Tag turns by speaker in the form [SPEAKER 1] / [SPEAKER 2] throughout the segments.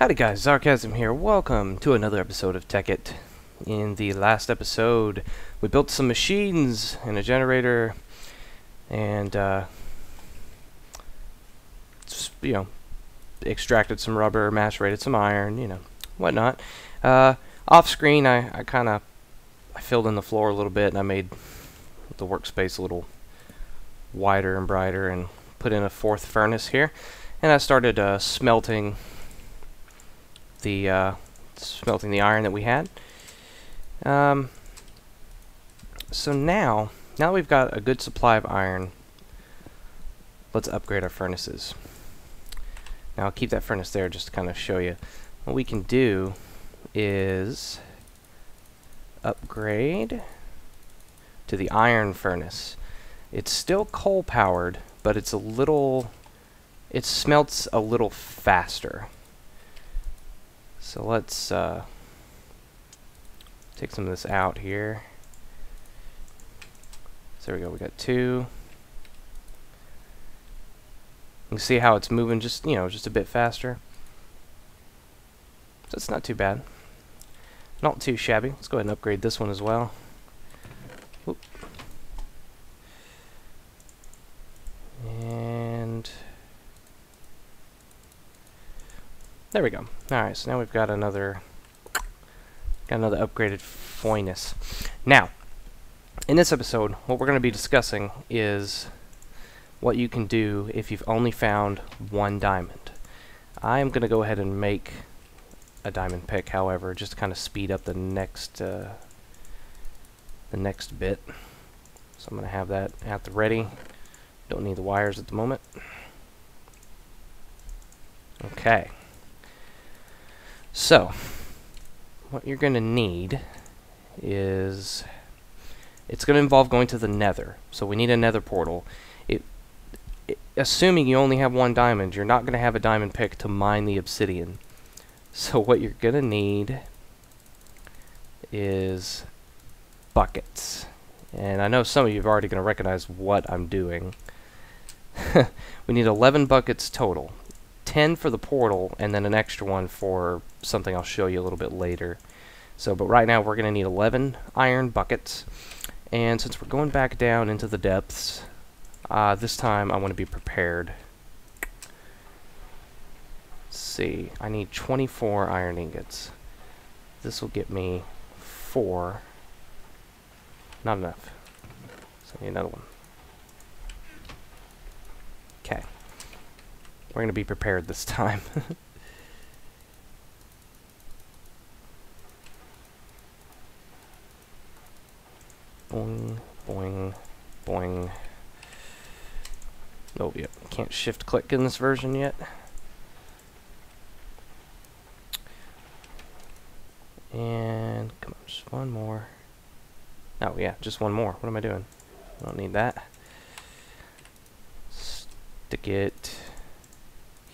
[SPEAKER 1] Howdy guys, Zarkazm here. Welcome to another episode of Tekkit. In the last episode, we built some machines and a generator and uh, just, you know, extracted some rubber, macerated some iron, you know, whatnot. Uh, off screen, I, I kind of I filled in the floor a little bit and I made the workspace a little wider and brighter and put in a fourth furnace here. And I started uh, smelting the uh, smelting the iron that we had. Um, so now, now we've got a good supply of iron, let's upgrade our furnaces. Now I'll keep that furnace there just to kind of show you. What we can do is upgrade to the iron furnace. It's still coal powered, but it's a little, it smelts a little faster. So let's uh, take some of this out here. So there we go, we got two. You can see how it's moving just, you know, just a bit faster. So it's not too bad. Not too shabby. Let's go ahead and upgrade this one as well. There we go. Alright, so now we've got another got another upgraded furnace. Now, in this episode, what we're going to be discussing is what you can do if you've only found one diamond. I am going to go ahead and make a diamond pick, however, just to kind of speed up the next uh, the next bit. So I'm going to have that at the ready. Don't need the wires at the moment. Okay. So, what you're going to need is it's going to involve going to the nether. So we need a nether portal. It, it, assuming you only have one diamond, you're not going to have a diamond pick to mine the obsidian. So what you're going to need is buckets. And I know some of you are already going to recognize what I'm doing. we need 11 buckets total. 10 for the portal, and then an extra one for something I'll show you a little bit later. So, but right now we're going to need 11 iron buckets. And since we're going back down into the depths, uh, this time I want to be prepared. Let's see, I need 24 iron ingots. This will get me 4. Not enough. So I need another one. Okay. We're going to be prepared this time. boing, boing, boing. Oh, yeah, can't shift click in this version yet. And, come on, just one more. Oh, yeah, just one more. What am I doing? I don't need that. Stick it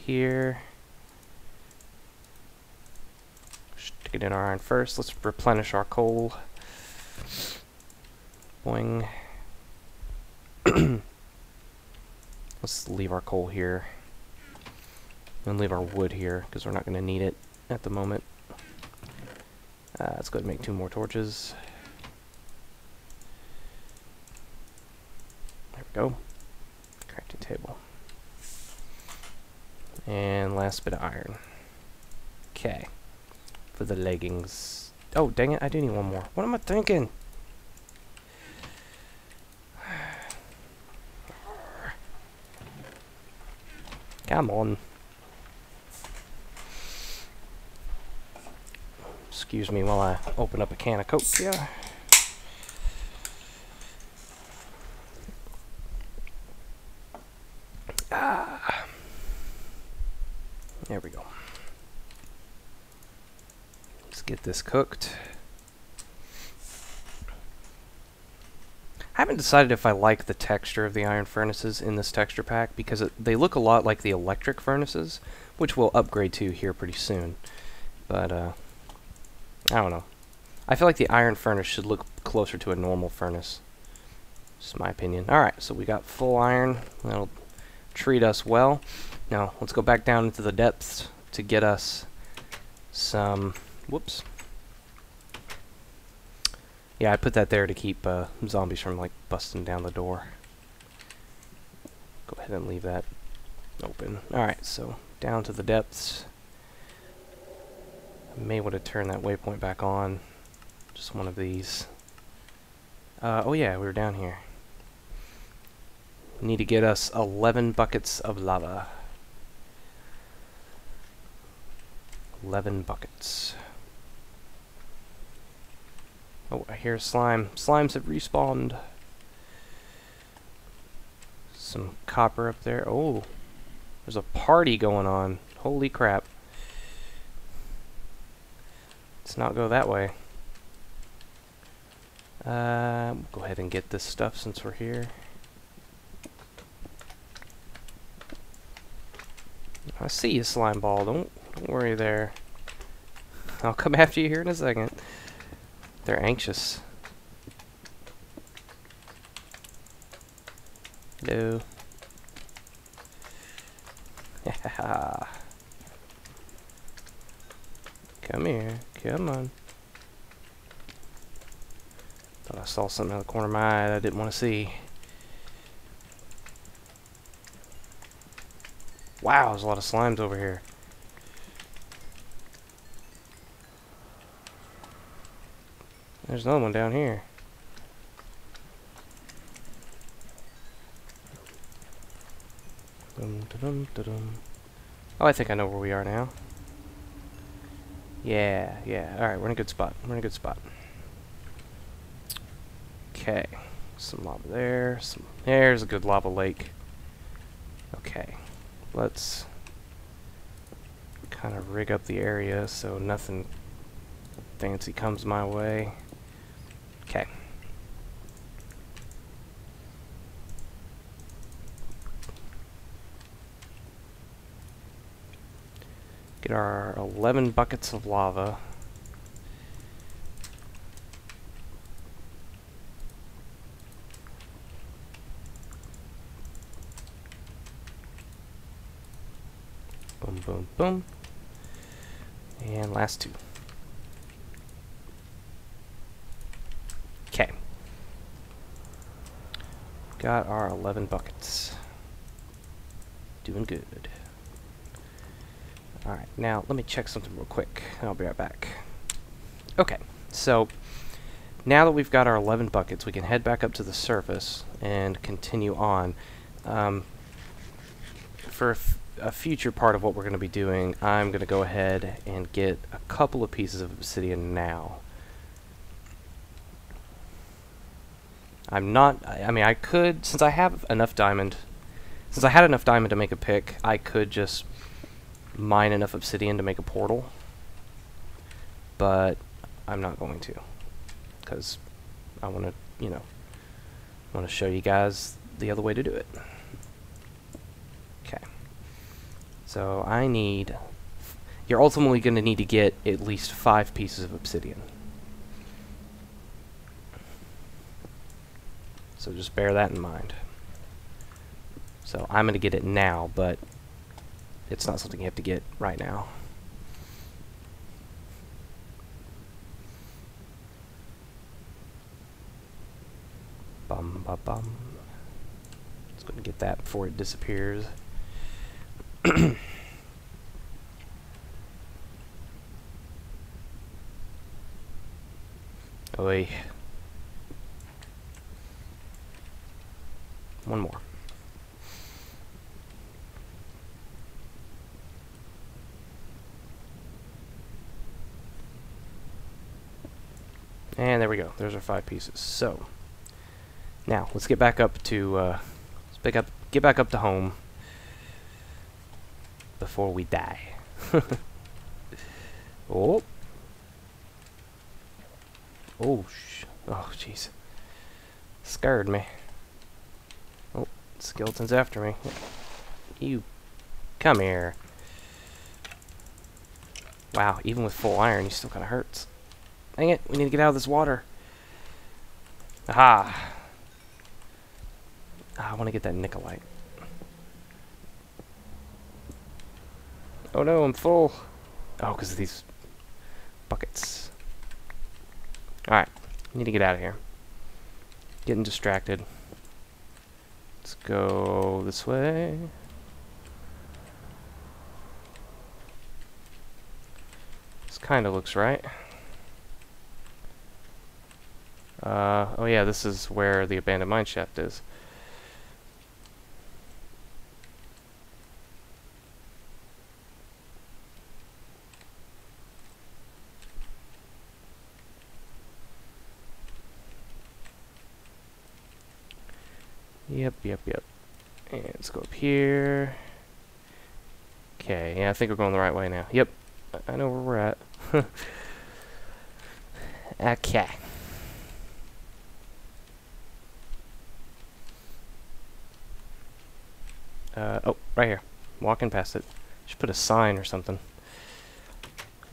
[SPEAKER 1] here. Stick it in our iron first. Let's replenish our coal. Boing. Let's leave our coal here. And leave our wood here, because we're not going to need it at the moment. Uh, let's go ahead and make two more torches. There we go. Crafting table. And last bit of iron. Okay. For the leggings. Oh, dang it, I do need one more. What am I thinking? Come on. Excuse me while I open up a can of Coke here. Ah. There we go. Let's get this cooked. I haven't decided if I like the texture of the iron furnaces in this texture pack because it, they look a lot like the electric furnaces, which we'll upgrade to here pretty soon. But, uh, I don't know. I feel like the iron furnace should look closer to a normal furnace. Just my opinion. Alright, so we got full iron. That'll treat us well. Now, let's go back down into the depths to get us some... Whoops. Yeah, I put that there to keep uh, zombies from, like, busting down the door. Go ahead and leave that open. Alright, so down to the depths. I may want to turn that waypoint back on. Just one of these. Uh, oh yeah, we were down here. Need to get us 11 buckets of lava. 11 buckets. Oh, I hear slime. Slimes have respawned. Some copper up there. Oh, there's a party going on. Holy crap. Let's not go that way. Uh, go ahead and get this stuff since we're here. I see you, slime ball. Don't don't worry there. I'll come after you here in a second. They're anxious. Hello. come here. Come on. Thought I saw something of the corner of my eye that I didn't want to see. Wow, there's a lot of slimes over here. There's another one down here. Oh, I think I know where we are now. Yeah, yeah. Alright, we're in a good spot. We're in a good spot. Okay. Some lava there. Some There's a good lava lake. Okay. Let's kind of rig up the area so nothing fancy comes my way. Okay. Get our 11 buckets of lava. Boom, boom, boom. And last two. Okay. Got our 11 buckets. Doing good. Alright, now let me check something real quick, and I'll be right back. Okay, so now that we've got our 11 buckets, we can head back up to the surface and continue on. Um, for a future part of what we're going to be doing, I'm going to go ahead and get a couple of pieces of obsidian now. I'm not, I, I mean, I could, since I have enough diamond, since I had enough diamond to make a pick, I could just mine enough obsidian to make a portal. But I'm not going to. Because I want to, you know, want to show you guys the other way to do it. Okay. So I need... You're ultimately going to need to get at least five pieces of obsidian. So just bear that in mind. So I'm going to get it now, but it's not something you have to get right now. Bum bum bum. Let's go and get that before it disappears. Oi. One more. And there we go. There's our five pieces. So, now let's get back up to uh, let's back up, get back up to home before we die. oh, oh, sh oh, jeez, scared me. Oh, skeleton's after me. You, come here. Wow, even with full iron, he still kind of hurts. Dang it, we need to get out of this water. Aha! Ah, I want to get that Nikolite. Oh no, I'm full. Oh, because these buckets. Alright, need to get out of here. Getting distracted. Let's go this way. This kind of looks right. Uh, oh yeah, this is where the abandoned mine shaft is. Yep, yep, yep. And let's go up here. Okay, yeah, I think we're going the right way now. Yep, I, I know where we're at. okay. Uh, oh, right here. Walking past it. Should put a sign or something.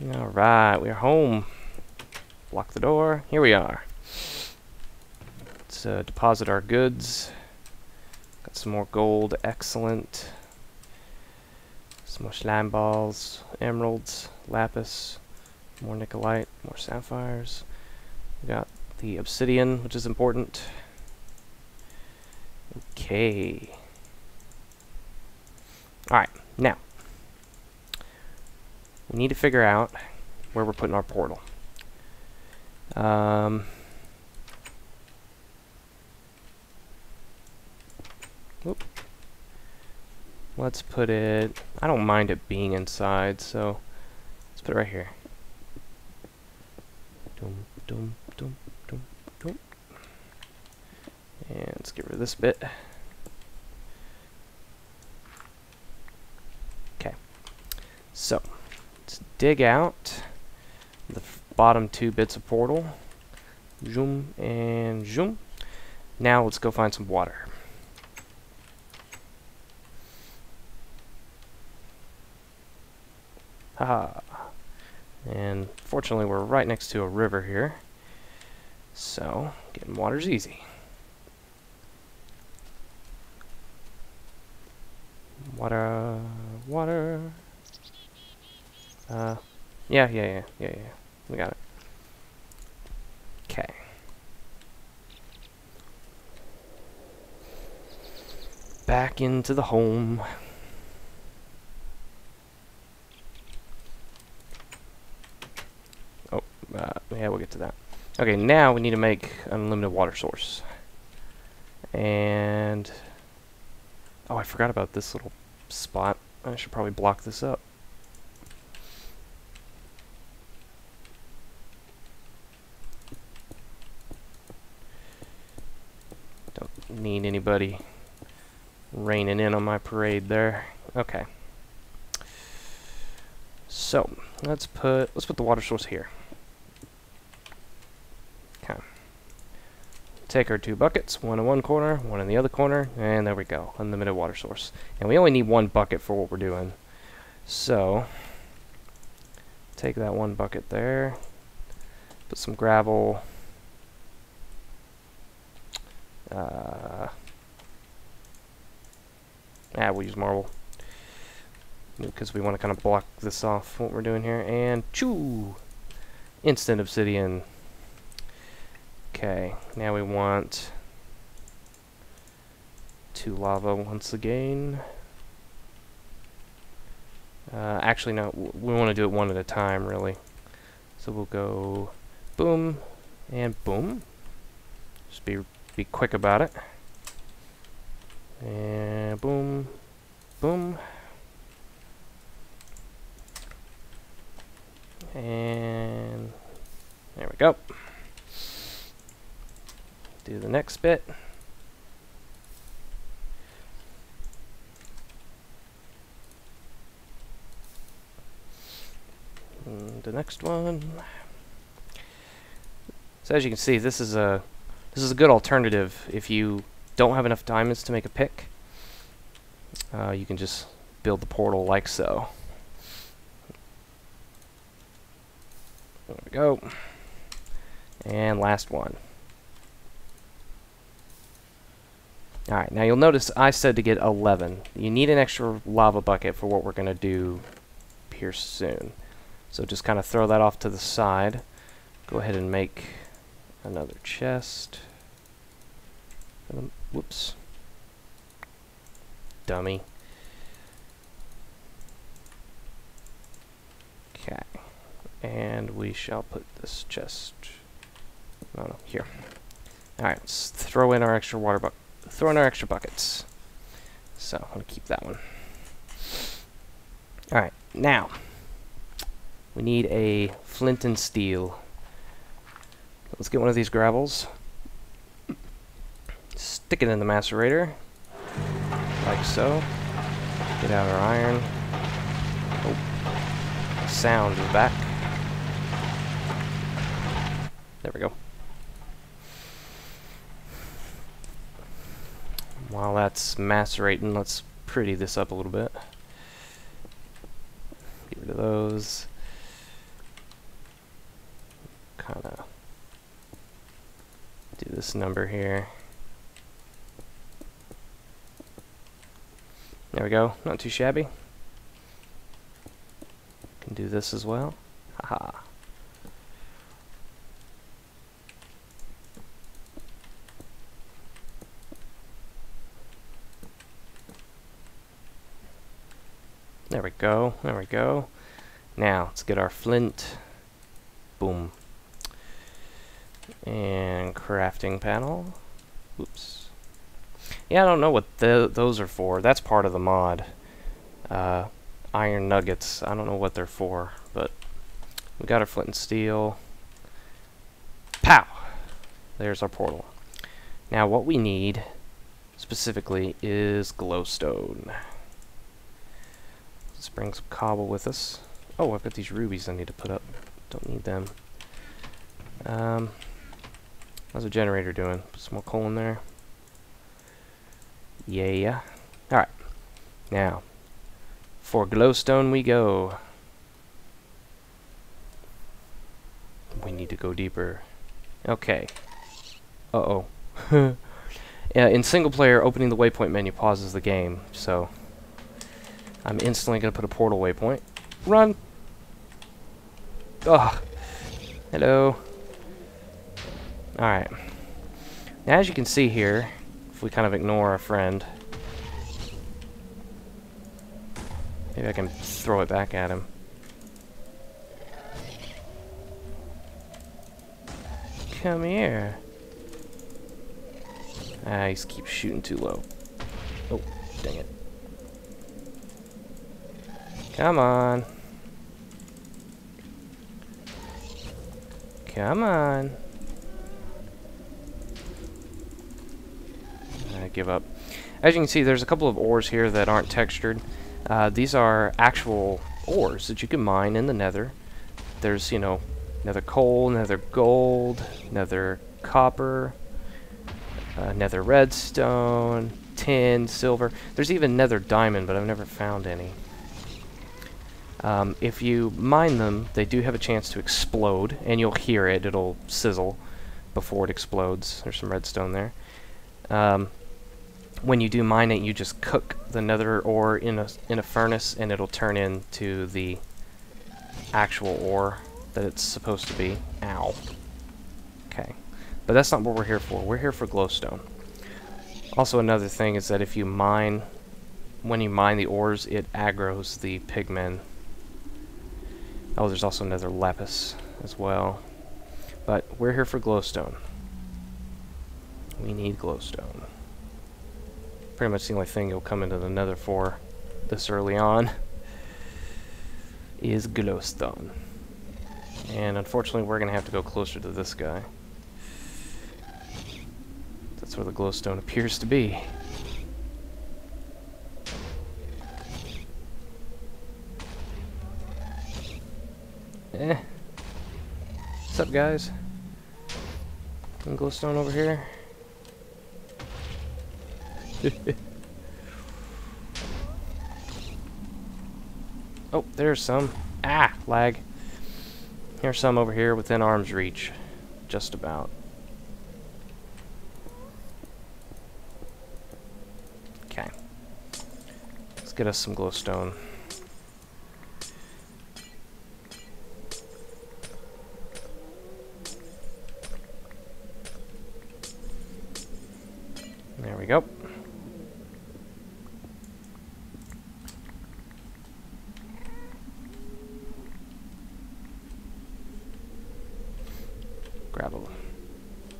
[SPEAKER 1] Alright, we're home. Lock the door. Here we are. Let's uh, deposit our goods. Got some more gold. Excellent. Some more slime balls. Emeralds. Lapis. More nikolite. More sapphires. We got the obsidian, which is important. Okay. Alright, now. We need to figure out where we're putting our portal. Um, whoop. Let's put it... I don't mind it being inside, so let's put it right here. Dum, dum, dum, dum, dum. And let's get rid of this bit. So, let's dig out the bottom two bits of portal. Zoom and zoom. Now let's go find some water. Haha. And fortunately we're right next to a river here. So, getting water's easy. Water, water. Uh, yeah, yeah, yeah, yeah, yeah. We got it. Okay. Back into the home. Oh, uh, yeah, we'll get to that. Okay, now we need to make an unlimited water source. And... Oh, I forgot about this little spot. I should probably block this up. Need anybody raining in on my parade there. Okay. So, let's put let's put the water source here. Okay. Take our two buckets, one in one corner, one in the other corner, and there we go. Unlimited water source. And we only need one bucket for what we're doing. So, take that one bucket there, put some gravel uh, yeah, we'll use marble. Because we want to kind of block this off, what we're doing here. And, choo! Instant obsidian. Okay, now we want two lava once again. Uh, actually, no, we want to do it one at a time, really. So we'll go boom and boom. Just be be quick about it. And boom, boom. And there we go. Do the next bit. And the next one. So as you can see, this is a this is a good alternative if you don't have enough diamonds to make a pick. Uh, you can just build the portal like so. There we go. And last one. Alright, now you'll notice I said to get 11. You need an extra lava bucket for what we're going to do here soon. So just kind of throw that off to the side. Go ahead and make another chest. Whoops. Dummy. Okay. And we shall put this chest... No, no, here. Alright, let's throw in our extra water bucket. Throw in our extra buckets. So, I'm going to keep that one. Alright, now. We need a flint and steel. Let's get one of these gravels. Stick it in the macerator. Like so. Get out our iron. Oh. Sound is back. There we go. While that's macerating, let's pretty this up a little bit. Get rid of those. Kind of do this number here. There we go. Not too shabby. Can do this as well. Haha. There we go. There we go. Now, let's get our flint. Boom. And crafting panel. Oops. Yeah, I don't know what the, those are for. That's part of the mod. Uh, iron nuggets. I don't know what they're for, but we got our flint and steel. Pow! There's our portal. Now, what we need specifically is glowstone. Let's bring some cobble with us. Oh, I've got these rubies I need to put up. Don't need them. Um, how's the generator doing? Put some more coal in there. Yeah. Alright. Now, for glowstone we go. We need to go deeper. Okay. Uh-oh. in single player, opening the waypoint menu pauses the game, so I'm instantly going to put a portal waypoint. Run! Ugh. Hello. Alright. Now, as you can see here, if we kind of ignore our friend, maybe I can throw it back at him. Come here. Ah, he keeps shooting too low. Oh, dang it. Come on. Come on. I give up. As you can see, there's a couple of ores here that aren't textured. Uh, these are actual ores that you can mine in the nether. There's, you know, nether coal, nether gold, nether copper, uh, nether redstone, tin, silver. There's even nether diamond, but I've never found any. Um, if you mine them, they do have a chance to explode, and you'll hear it. It'll sizzle before it explodes. There's some redstone there. Um, when you do mine it, you just cook the nether ore in a, in a furnace, and it'll turn into the actual ore that it's supposed to be. Ow. Okay. But that's not what we're here for. We're here for glowstone. Also, another thing is that if you mine, when you mine the ores, it aggroes the pigmen Oh, there's also another lapis as well. But we're here for glowstone. We need glowstone. Pretty much the only thing you'll come into the nether for this early on is glowstone. And unfortunately we're going to have to go closer to this guy. That's where the glowstone appears to be. Eh. What's up, guys? glowstone over here. oh, there's some. Ah, lag. Here's some over here within arm's reach. Just about. Okay. Let's get us some glowstone. There we go.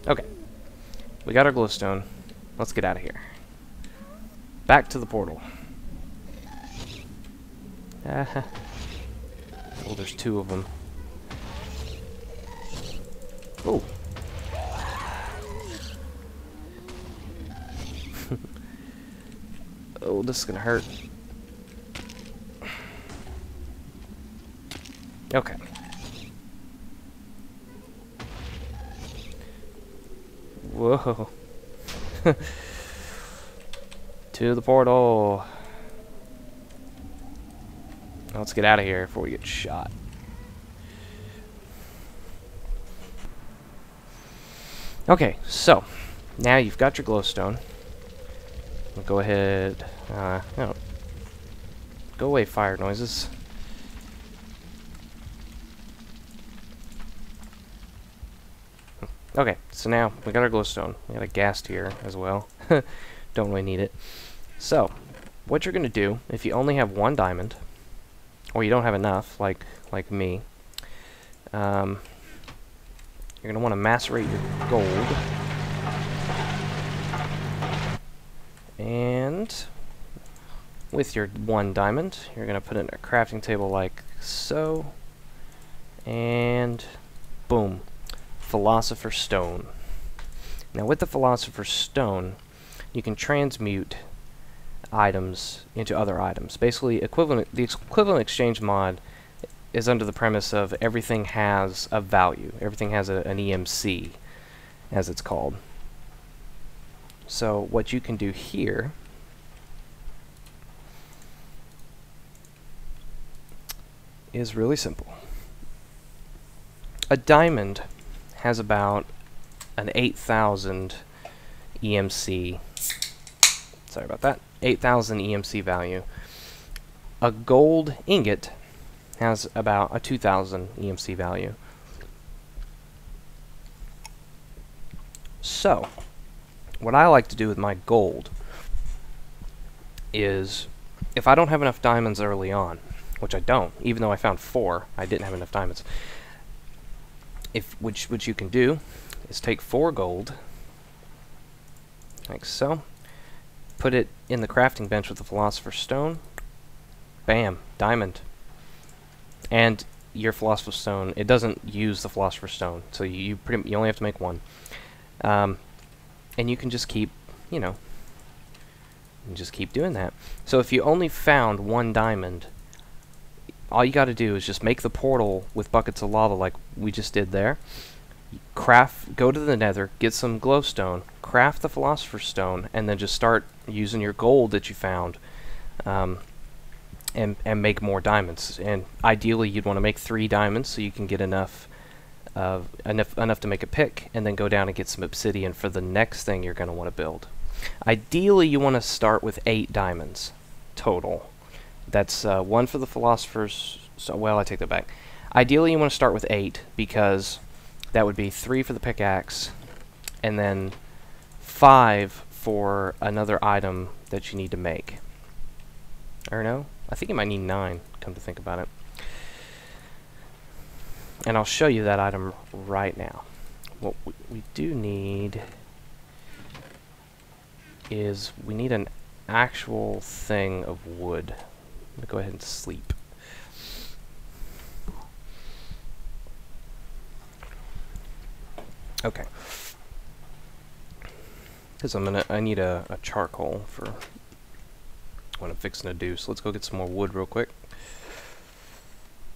[SPEAKER 1] Okay. We got our glowstone. Let's get out of here. Back to the portal. oh, there's two of them. Oh. oh, this is gonna hurt. Okay. Whoa. to the portal. Let's get out of here before we get shot. Okay, so now you've got your glowstone. Go ahead. Uh, no. Go away, fire noises. Okay, so now we got our glowstone. We got a ghast here as well. Don't really need it. So, what you're going to do, if you only have one diamond, or you don't have enough, like like me, um, you're going to want to macerate your gold. And with your one diamond, you're going to put it in a crafting table like so. And boom, Philosopher's Stone. Now with the Philosopher's Stone, you can transmute items into other items. Basically, equivalent the equivalent exchange mod is under the premise of everything has a value. Everything has a, an EMC, as it's called. So what you can do here is really simple. A diamond has about an 8,000 EMC. Sorry about that. 8,000 EMC value. A gold ingot has about a 2,000 EMC value. So, what I like to do with my gold is, if I don't have enough diamonds early on, which I don't, even though I found four, I didn't have enough diamonds. If which which you can do is take four gold, like so, put it in the crafting bench with the Philosopher's Stone, bam, diamond. And your Philosopher's Stone, it doesn't use the Philosopher's Stone, so you, pretty, you only have to make one. Um, and you can just keep, you know, you just keep doing that. So if you only found one diamond, all you got to do is just make the portal with buckets of lava like we just did there. Craft, go to the nether, get some glowstone, craft the philosopher's stone, and then just start using your gold that you found, um, and and make more diamonds. And ideally, you'd want to make three diamonds so you can get enough uh, enough enough to make a pick, and then go down and get some obsidian for the next thing you're going to want to build. Ideally, you want to start with eight diamonds total. That's uh, one for the philosophers. So, well, I take that back. Ideally, you want to start with eight because that would be three for the pickaxe, and then five for another item that you need to make. Or no, I think you might need nine. Come to think about it. And I'll show you that item right now. What we, we do need is we need an actual thing of wood. I'm to go ahead and sleep. Okay. Because I'm gonna, I need a, a charcoal for what I'm fixing to do. So let's go get some more wood real quick.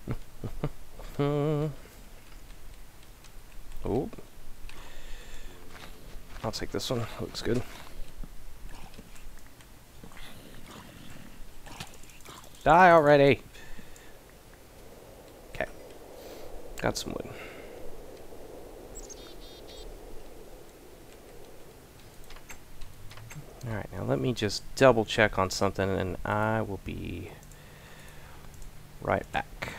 [SPEAKER 1] oh. I'll take this one. Looks good. Die already! Okay. Got some wood. Alright, now let me just double check on something and I will be right back.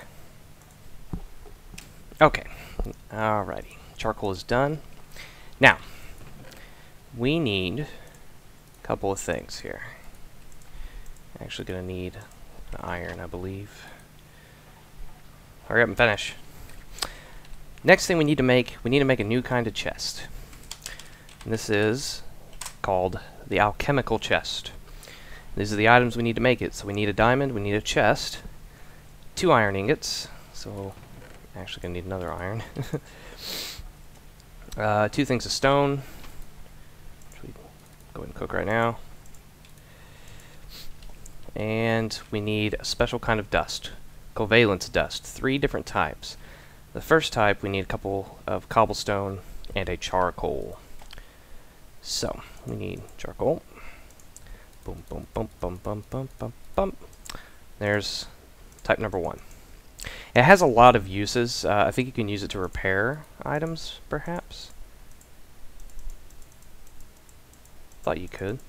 [SPEAKER 1] Okay, alrighty. Charcoal is done. Now, we need, a couple of things here. Actually going to need an iron, I believe. Hurry up and finish. Next thing we need to make, we need to make a new kind of chest. And this is called the alchemical chest. These are the items we need to make it. So we need a diamond, we need a chest, two iron ingots, so actually gonna need another iron. uh, two things of stone, which we go ahead and cook right now. And we need a special kind of dust, covalence dust, three different types. The first type, we need a couple of cobblestone and a charcoal. So, we need charcoal. Boom, boom, boom, boom, boom, boom, boom, boom. There's type number one. It has a lot of uses. Uh, I think you can use it to repair items, perhaps. Thought you could.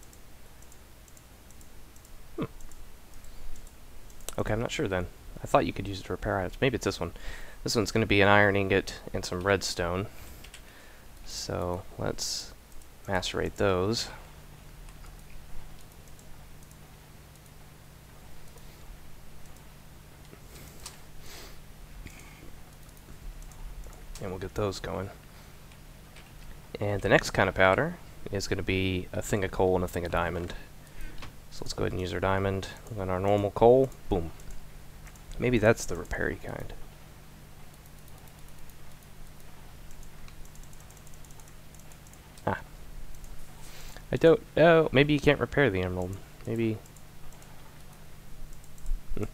[SPEAKER 1] Okay, I'm not sure then. I thought you could use it to repair items. Maybe it's this one. This one's going to be an iron ingot and some redstone. So let's macerate those. And we'll get those going. And the next kind of powder is going to be a thing of coal and a thing of diamond. So let's go ahead and use our diamond and our normal coal. Boom. Maybe that's the repairy kind. Ah. I don't Oh, maybe you can't repair the emerald. Maybe... Hmm.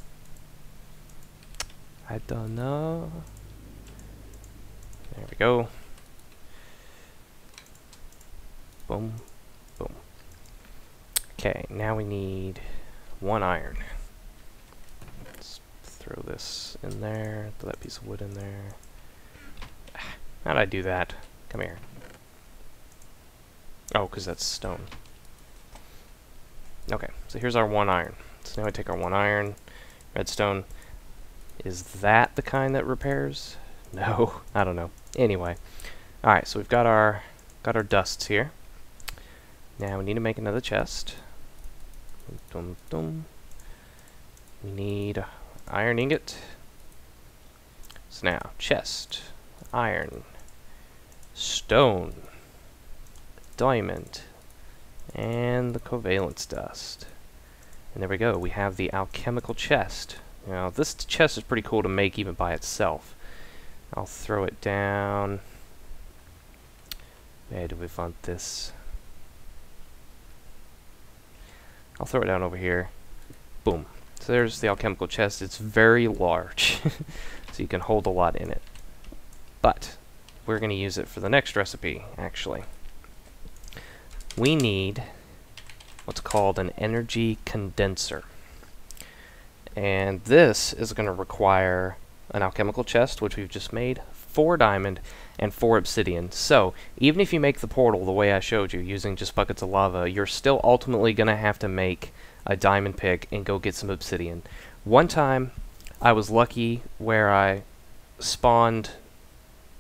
[SPEAKER 1] I don't know. There we go. Boom. Okay, now we need one iron. Let's throw this in there, throw that piece of wood in there. How'd I do that? Come here. Oh, because that's stone. Okay, so here's our one iron. So now I take our one iron, redstone. Is that the kind that repairs? No, I don't know. Anyway, all right. So we've got our got our dusts here. Now we need to make another chest. Dum, dum. We need iron ingot. So now chest, iron, stone, diamond, and the covalence dust. And there we go. We have the alchemical chest. Now this chest is pretty cool to make even by itself. I'll throw it down. Where do we want this? I'll throw it down over here. Boom. So there's the alchemical chest. It's very large, so you can hold a lot in it. But we're going to use it for the next recipe, actually. We need what's called an energy condenser. And this is going to require an alchemical chest, which we've just made, four diamond, and four obsidian. So, even if you make the portal the way I showed you, using just buckets of lava, you're still ultimately going to have to make a diamond pick and go get some obsidian. One time, I was lucky where I spawned,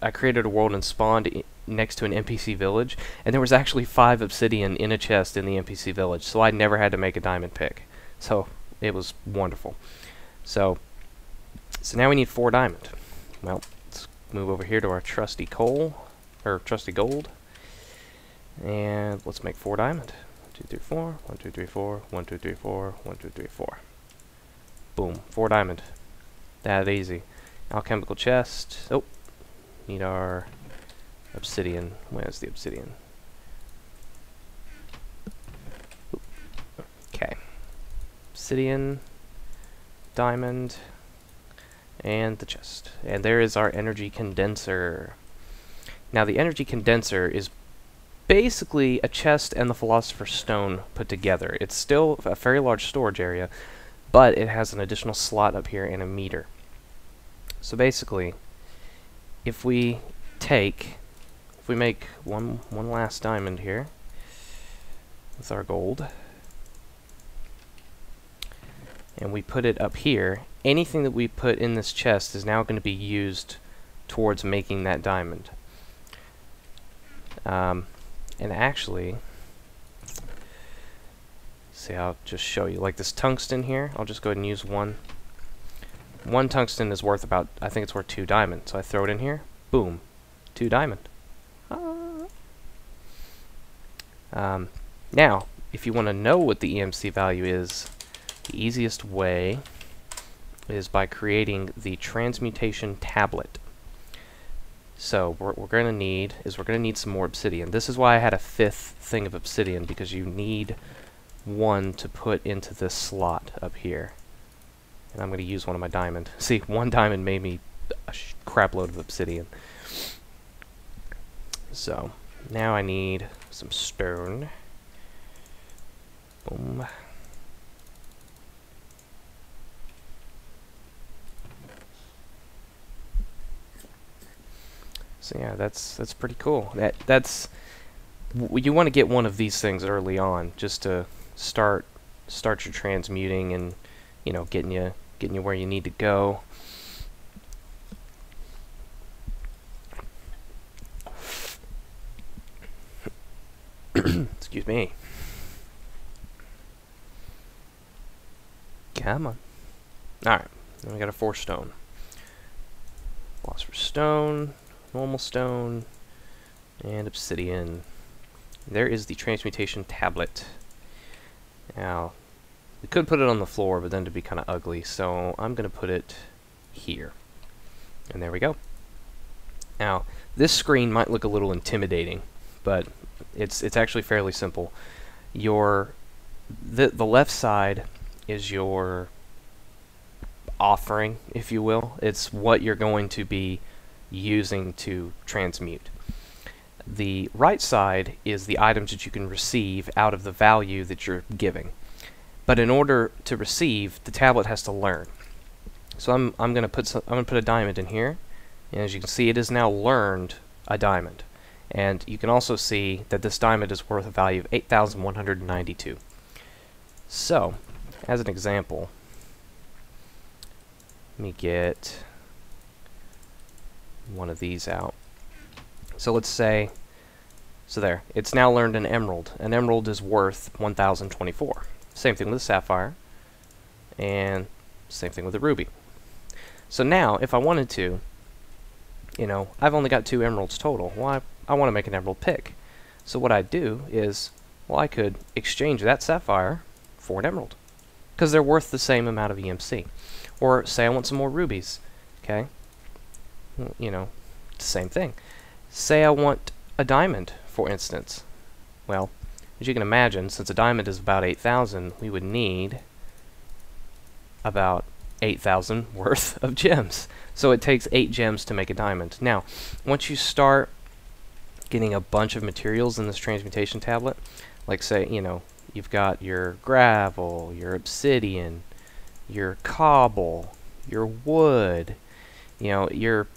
[SPEAKER 1] I created a world and spawned next to an NPC village, and there was actually five obsidian in a chest in the NPC village, so I never had to make a diamond pick. So, it was wonderful. So, so now we need four diamond. Well, move over here to our trusty coal, or trusty gold. And let's make four diamond. One, two, three, four. One, two, three, four. One, two, three, four. One, two, three, four. Boom. Four diamond. That easy. Alchemical chest. Oh. Need our obsidian. Where's the obsidian? Okay. Obsidian. Diamond and the chest. And there is our energy condenser. Now the energy condenser is basically a chest and the Philosopher's Stone put together. It's still a very large storage area, but it has an additional slot up here and a meter. So basically, if we take, if we make one, one last diamond here with our gold, and we put it up here, anything that we put in this chest is now going to be used towards making that diamond. Um, and actually, see, I'll just show you. Like this tungsten here, I'll just go ahead and use one. One tungsten is worth about, I think it's worth two diamond. So I throw it in here, boom, two diamond. Ah. Um, now, if you want to know what the EMC value is, the easiest way is by creating the transmutation tablet. So what we're going to need is we're going to need some more obsidian. This is why I had a fifth thing of obsidian, because you need one to put into this slot up here. And I'm going to use one of my diamond. See, one diamond made me a crap load of obsidian. So, now I need some stone. Boom. So yeah, that's that's pretty cool. That that's you want to get one of these things early on, just to start start your transmuting and you know getting you getting you where you need to go. Excuse me. Come on. Alright, we got a four stone. Philosopher's stone normal stone, and obsidian. There is the transmutation tablet. Now, we could put it on the floor, but then it'd be kind of ugly, so I'm going to put it here. And there we go. Now, this screen might look a little intimidating, but it's it's actually fairly simple. Your the the left side is your offering, if you will. It's what you're going to be using to transmute. The right side is the items that you can receive out of the value that you're giving. But in order to receive, the tablet has to learn. So I'm I'm going to put I'm going to put a diamond in here, and as you can see, it has now learned a diamond. And you can also see that this diamond is worth a value of 8,192. So, as an example, let me get one of these out. So let's say, so there, it's now learned an emerald. An emerald is worth 1,024. Same thing with a sapphire, and same thing with a ruby. So now, if I wanted to, you know, I've only got two emeralds total. Well, I, I want to make an emerald pick. So what I'd do is, well, I could exchange that sapphire for an emerald, because they're worth the same amount of EMC. Or say I want some more rubies, okay? You know, the same thing. Say I want a diamond, for instance. Well, as you can imagine, since a diamond is about 8,000, we would need about 8,000 worth of gems. So it takes 8 gems to make a diamond. Now, once you start getting a bunch of materials in this transmutation tablet, like say, you know, you've got your gravel, your obsidian, your cobble, your wood, you know, your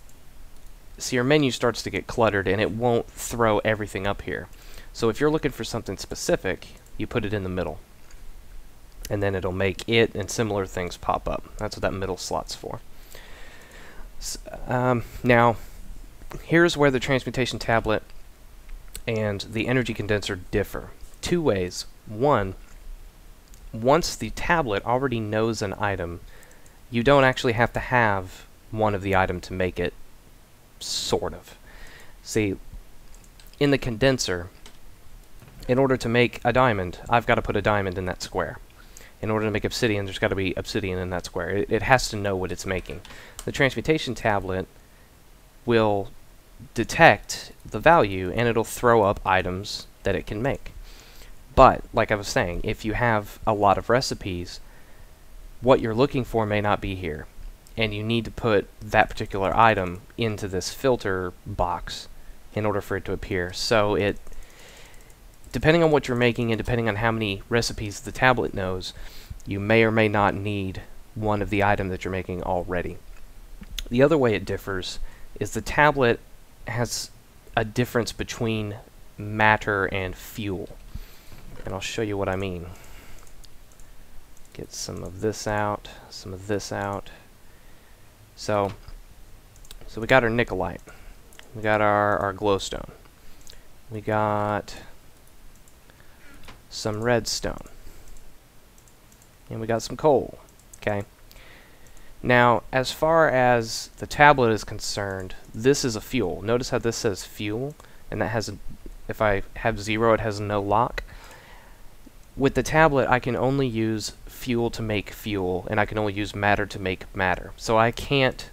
[SPEAKER 1] so your menu starts to get cluttered and it won't throw everything up here. So if you're looking for something specific, you put it in the middle. And then it'll make it and similar things pop up. That's what that middle slot's for. So, um, now, here's where the transmutation tablet and the energy condenser differ. Two ways. One, once the tablet already knows an item, you don't actually have to have one of the item to make it sort of. See, in the condenser, in order to make a diamond, I've got to put a diamond in that square. In order to make obsidian, there's got to be obsidian in that square. It, it has to know what it's making. The transmutation tablet will detect the value and it'll throw up items that it can make. But, like I was saying, if you have a lot of recipes, what you're looking for may not be here and you need to put that particular item into this filter box in order for it to appear. So it, depending on what you're making and depending on how many recipes the tablet knows, you may or may not need one of the item that you're making already. The other way it differs is the tablet has a difference between matter and fuel. And I'll show you what I mean. Get some of this out, some of this out. So, so we got our nikolite. We got our, our glowstone. We got some redstone. and we got some coal. Okay. Now, as far as the tablet is concerned, this is a fuel. Notice how this says fuel, and that has, a, if I have zero, it has no lock. With the tablet, I can only use fuel to make fuel, and I can only use matter to make matter. So I can't,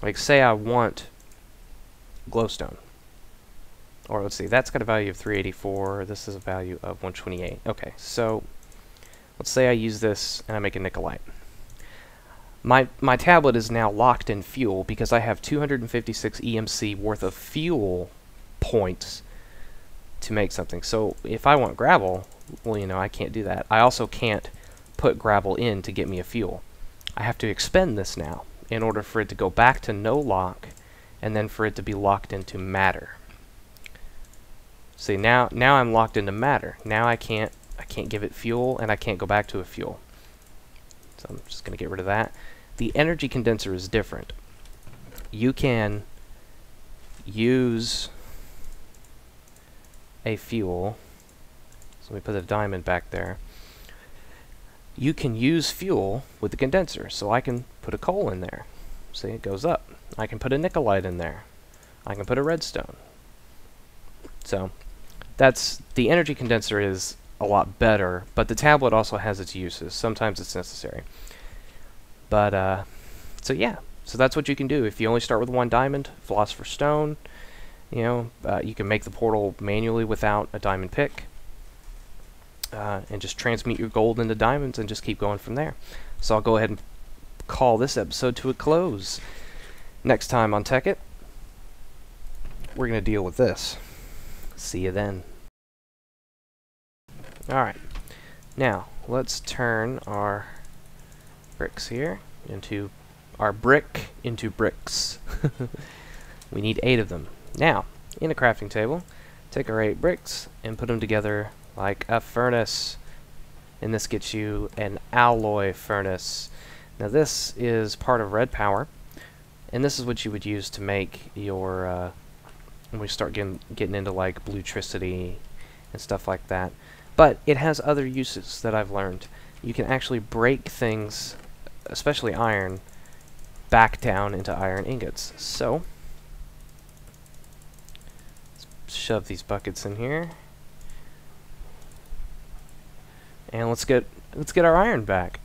[SPEAKER 1] like, say I want glowstone. Or let's see, that's got a value of 384, this is a value of 128. Okay, so let's say I use this and I make a nikolite. My, my tablet is now locked in fuel because I have 256 EMC worth of fuel points to make something. So if I want gravel, well, you know, I can't do that. I also can't put gravel in to get me a fuel. I have to expend this now in order for it to go back to no lock and then for it to be locked into matter. See, now now I'm locked into matter. Now I can't I can't give it fuel and I can't go back to a fuel. So I'm just going to get rid of that. The energy condenser is different. You can use a fuel. So let me put a diamond back there. You can use fuel with the condenser. So I can put a coal in there. See, it goes up. I can put a nikolite in there. I can put a redstone. So that's the energy condenser is a lot better, but the tablet also has its uses. Sometimes it's necessary. But, uh, so yeah. So that's what you can do. If you only start with one diamond, Philosopher's Stone, you know, uh, you can make the portal manually without a diamond pick. Uh, and just transmute your gold into diamonds and just keep going from there. So I'll go ahead and call this episode to a close. Next time on Tekkit, we're going to deal with this. See you then. Alright, now let's turn our bricks here into our brick into bricks. we need eight of them. Now, in a crafting table, take our eight bricks and put them together like a furnace. And this gets you an alloy furnace. Now this is part of red power, and this is what you would use to make your, uh, when we start getting, getting into like blutricity and stuff like that. But it has other uses that I've learned. You can actually break things, especially iron, back down into iron ingots. So, let's shove these buckets in here. And let's get let's get our iron back.